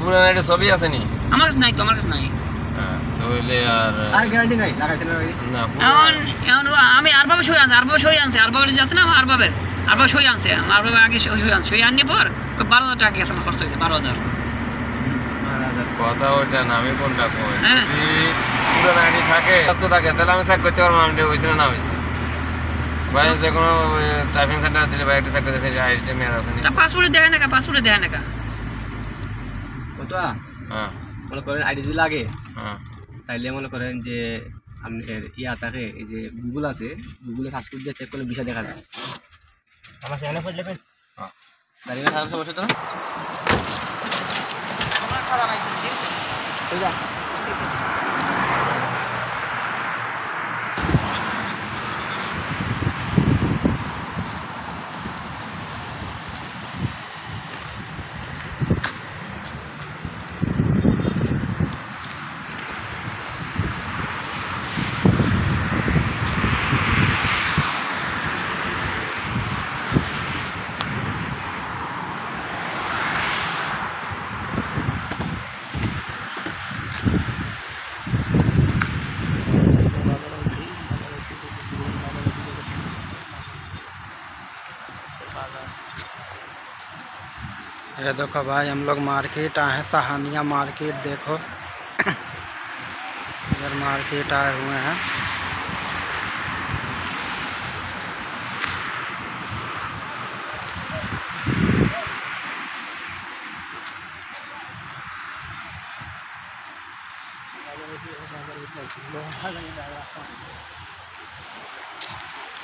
পুরান একটা ছবি আছে নি? আমার কাছে নাই তো আমার কাছে নাই। তাহলে আর আর গ্যারান্টি নাই লাগাইছেন না না এখন এখন ও আমি আরবাবে সই আনছে আরবাবে সই আনছে আরবাবে যে আছে না আমার আরবাবের আরবাবে সই আনছে আরবাবে আগে সই সই আনছে সই আননি পর বারো হাজার টাকা গেছে আমার খরচ হয়েছে বারো হাজার। কথা ওইটা না আমি কোনটা কই? হ্যাঁ। পুরান আইডি থাকে ব্যস্ত থাকে তাহলে আমি চেক করতে পারব আমি হয়েছে না না হয়েছে ভাই যে কোনো টাইপিং সেন্টার দিলে ভাই একটা চেক করতে আইডিটা মেয়াদ আছে নি। তা পাসপোর্টে দেখে না পাসপোর্টে দেখে না ওটা হ্যাঁ। মনে করেন আইডি যদি লাগে হ্যাঁ। তাইলে মনে করেন যে আপনার ইয়া থাকে এই যে গুগল আছে গুগলে সার্চ করে দিয়ে চেক করলে বিষয় দেখা যায়। আমার সেখানে খোঁজ লেখেন হ্যাঁ। দাঁড়িয়ে থাকার সমস্যা তো? না ये देखो भाई, हम लोग मार्केट आए हैं, सहानिया मार्केट देखो। इधर मार्केट आए हुए हैं।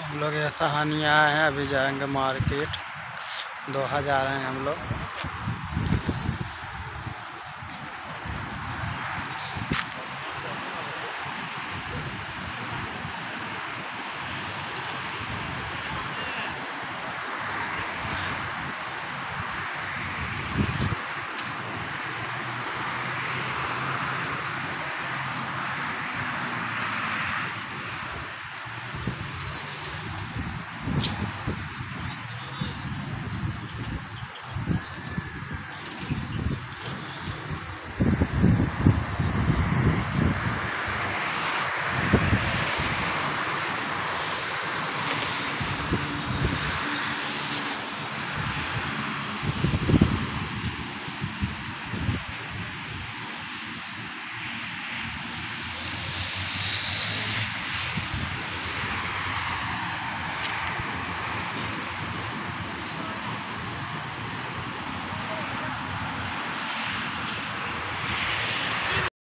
हम लोग ऐसा हानिया आए हैं अभी जाएँगे मार्केट। दो हज़ार हैं हम लोग।